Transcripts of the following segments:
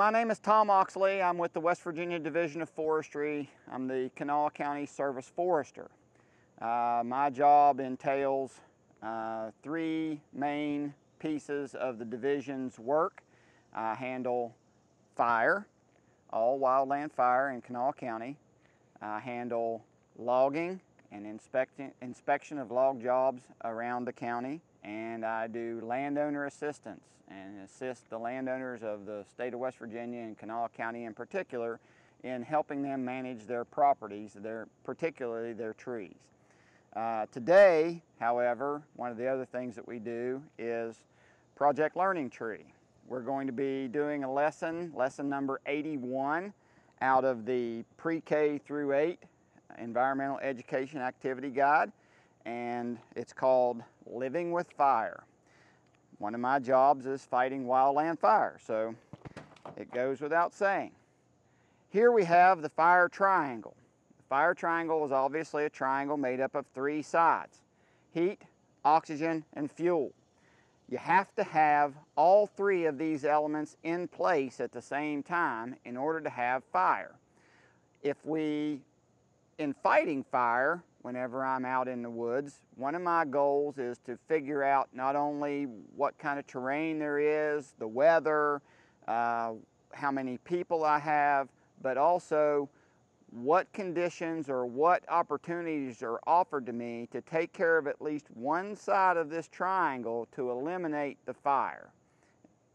My name is Tom Oxley. I'm with the West Virginia Division of Forestry. I'm the Kanawha County Service Forester. Uh, my job entails uh, three main pieces of the division's work. I handle fire, all wildland fire in Kanawha County. I handle logging and inspection of log jobs around the county and I do landowner assistance and assist the landowners of the state of West Virginia and Kanawha County in particular in helping them manage their properties, their, particularly their trees. Uh, today, however, one of the other things that we do is Project Learning Tree. We're going to be doing a lesson, lesson number 81, out of the pre-K through 8 Environmental Education Activity Guide and it's called Living with Fire. One of my jobs is fighting wildland fire, so it goes without saying. Here we have the fire triangle. The fire triangle is obviously a triangle made up of three sides, heat, oxygen, and fuel. You have to have all three of these elements in place at the same time in order to have fire. If we, in fighting fire, whenever I'm out in the woods. One of my goals is to figure out not only what kind of terrain there is, the weather, uh, how many people I have, but also what conditions or what opportunities are offered to me to take care of at least one side of this triangle to eliminate the fire.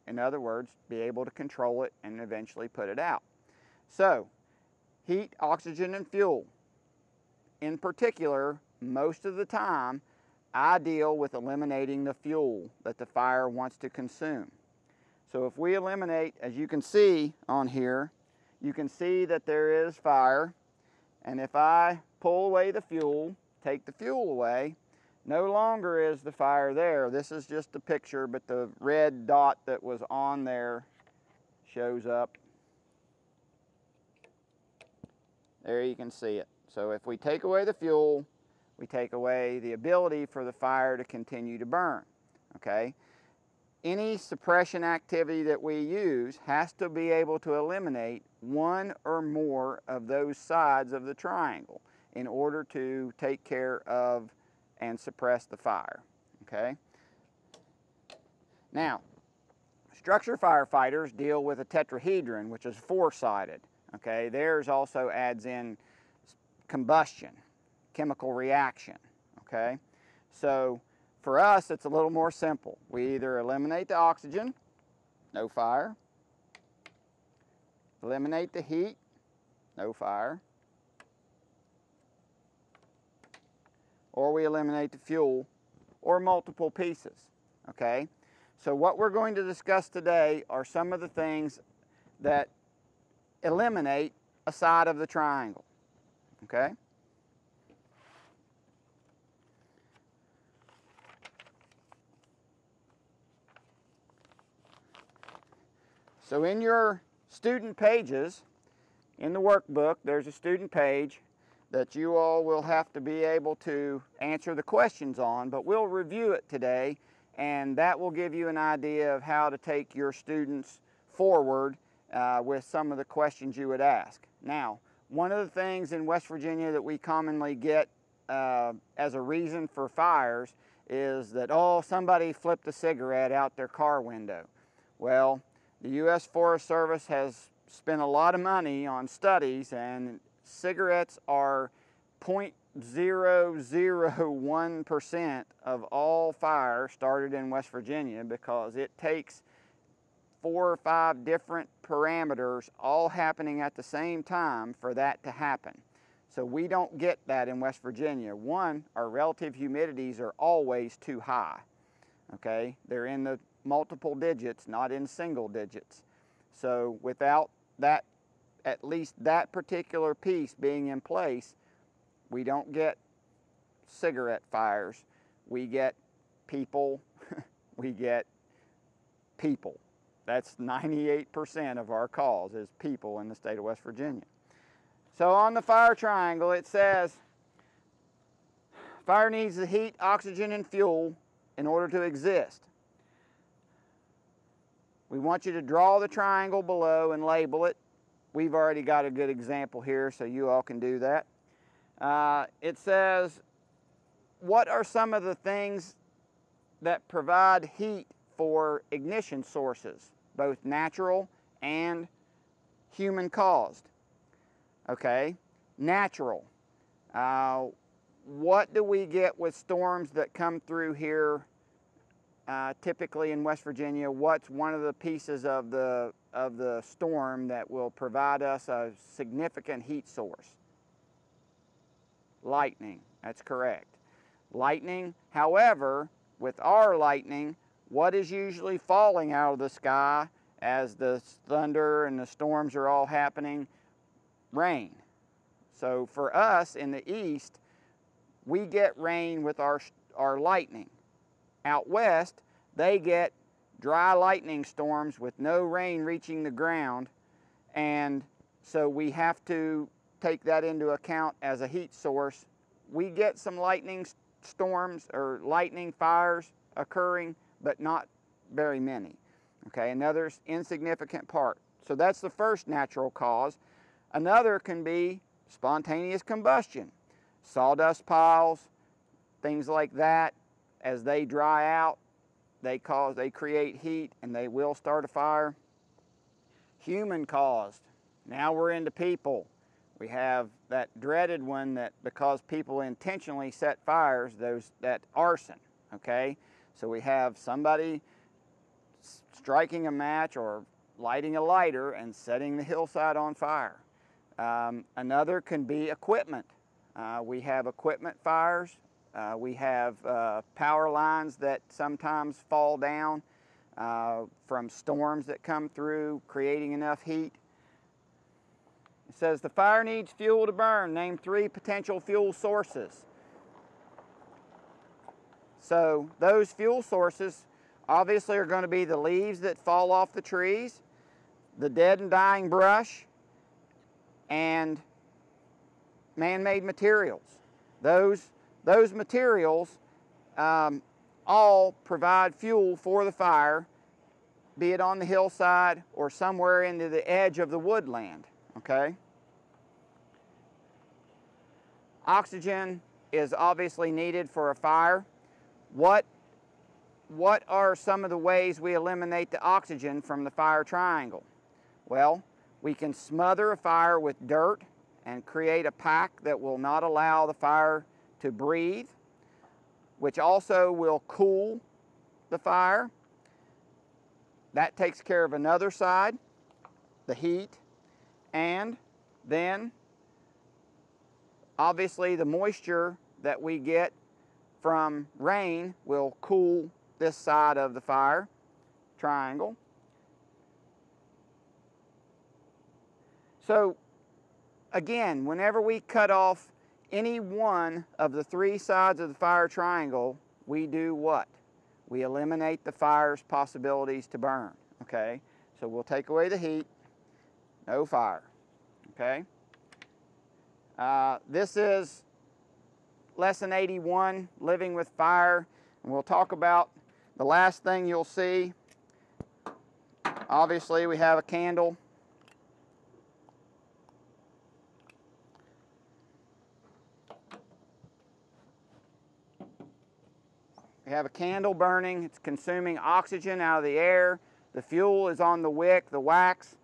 In other words, be able to control it and eventually put it out. So, heat, oxygen, and fuel in particular, most of the time, I deal with eliminating the fuel that the fire wants to consume. So if we eliminate, as you can see on here, you can see that there is fire. And if I pull away the fuel, take the fuel away, no longer is the fire there. This is just a picture, but the red dot that was on there shows up. There you can see it. So if we take away the fuel, we take away the ability for the fire to continue to burn, okay? Any suppression activity that we use has to be able to eliminate one or more of those sides of the triangle in order to take care of and suppress the fire, okay? Now, structure firefighters deal with a tetrahedron, which is four-sided, okay? Theirs also adds in combustion, chemical reaction, okay? So for us, it's a little more simple. We either eliminate the oxygen, no fire, eliminate the heat, no fire, or we eliminate the fuel, or multiple pieces, okay? So what we're going to discuss today are some of the things that eliminate a side of the triangle okay? So in your student pages, in the workbook, there's a student page that you all will have to be able to answer the questions on, but we'll review it today and that will give you an idea of how to take your students forward uh, with some of the questions you would ask. Now, one of the things in West Virginia that we commonly get uh, as a reason for fires is that, oh, somebody flipped a cigarette out their car window. Well, the U.S. Forest Service has spent a lot of money on studies and cigarettes are 0.001% of all fire started in West Virginia because it takes four or five different parameters all happening at the same time for that to happen. So we don't get that in West Virginia. One, our relative humidities are always too high. Okay, they're in the multiple digits, not in single digits. So without that, at least that particular piece being in place, we don't get cigarette fires. We get people, we get people. That's 98% of our calls is people in the state of West Virginia. So on the fire triangle, it says, fire needs the heat, oxygen, and fuel in order to exist. we want you to draw the triangle below and label it. We've already got a good example here, so you all can do that. Uh, it says, what are some of the things that provide heat for ignition sources, both natural and human caused? Okay, natural. Uh, what do we get with storms that come through here uh, typically in West Virginia, what's one of the pieces of the, of the storm that will provide us a significant heat source? Lightning, that's correct. Lightning, however, with our lightning, what is usually falling out of the sky as the thunder and the storms are all happening? Rain. So for us in the east, we get rain with our, our lightning. Out west, they get dry lightning storms with no rain reaching the ground. And so we have to take that into account as a heat source. We get some lightning storms or lightning fires occurring, but not very many. Okay, another insignificant part. So that's the first natural cause. Another can be spontaneous combustion. Sawdust piles, things like that as they dry out, they cause, they create heat and they will start a fire. Human caused. Now we're into people. We have that dreaded one that because people intentionally set fires, those that arson, okay? So we have somebody striking a match or lighting a lighter and setting the hillside on fire. Um, another can be equipment. Uh, we have equipment fires. Uh, we have uh, power lines that sometimes fall down uh, from storms that come through, creating enough heat. It says the fire needs fuel to burn. Name three potential fuel sources. So those fuel sources obviously are going to be the leaves that fall off the trees, the dead and dying brush, and man-made materials. Those those materials um, all provide fuel for the fire, be it on the hillside or somewhere into the edge of the woodland, okay? Oxygen is obviously needed for a fire. What, what are some of the ways we eliminate the oxygen from the fire triangle? Well, we can smother a fire with dirt and create a pack that will not allow the fire to breathe, which also will cool the fire. That takes care of another side, the heat, and then obviously the moisture that we get from rain will cool this side of the fire triangle. So again, whenever we cut off any one of the three sides of the fire triangle, we do what? We eliminate the fire's possibilities to burn, okay? So we'll take away the heat, no fire, okay? Uh, this is lesson 81, living with fire, and we'll talk about the last thing you'll see. Obviously, we have a candle. We have a candle burning. It's consuming oxygen out of the air. The fuel is on the wick, the wax.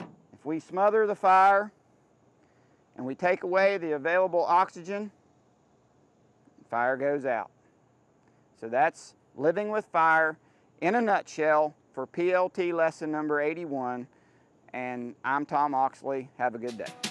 If we smother the fire and we take away the available oxygen, fire goes out. So that's living with fire in a nutshell for PLT lesson number 81. And I'm Tom Oxley. Have a good day.